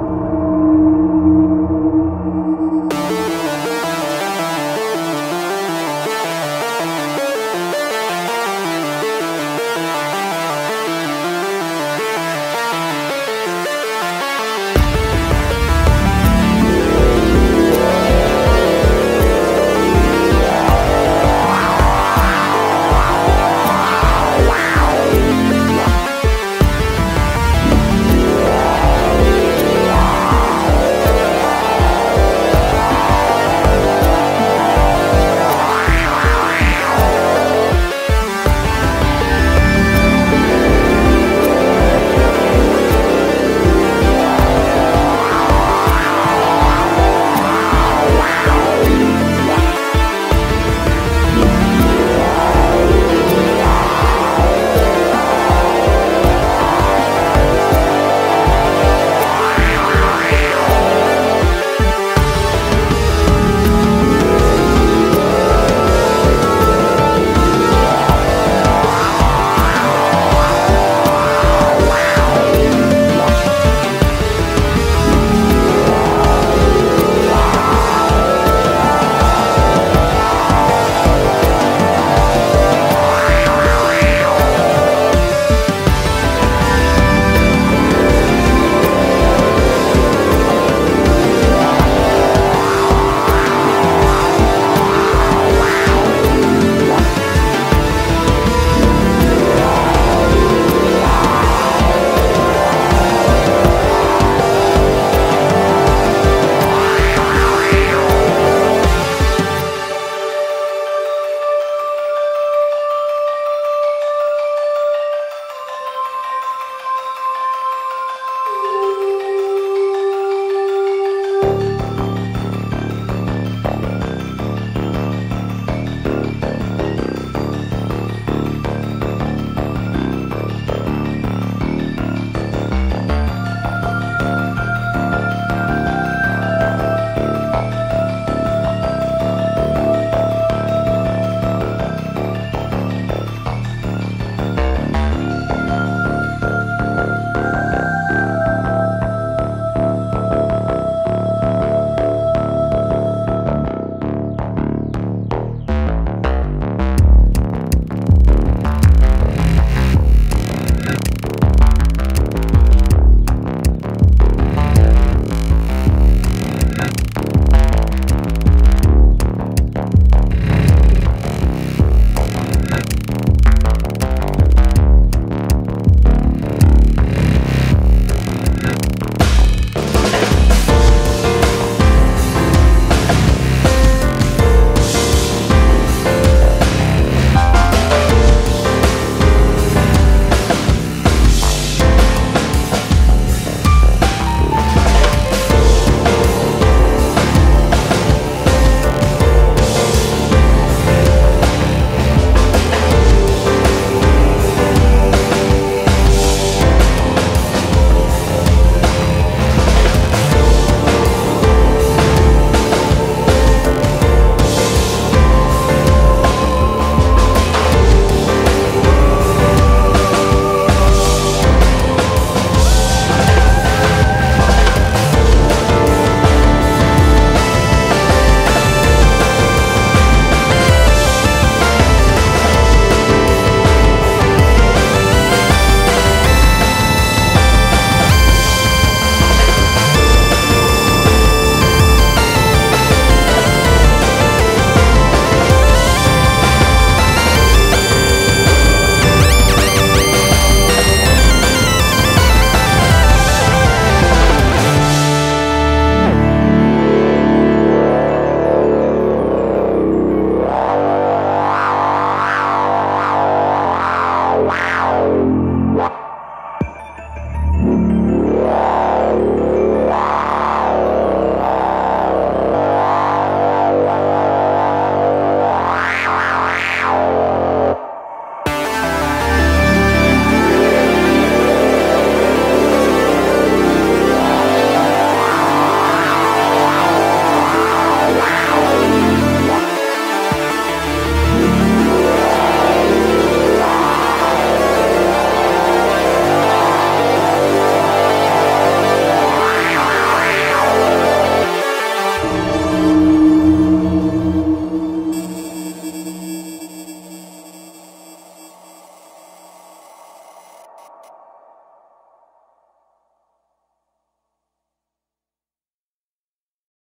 you